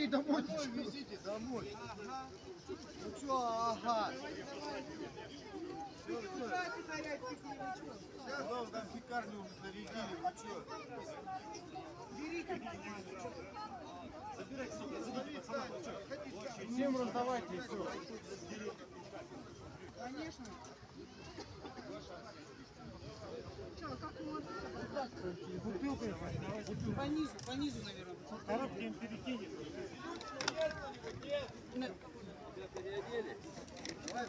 детей домой. Домой везите, домой. Ну что, ага. Все, все. Сказал, там пекарню уже зарядили, вы что? Всем раздавайте и все. Конечно. Можно? Бутылкой. По низу, по низу, наверное. Коробки им перекинет. Давай,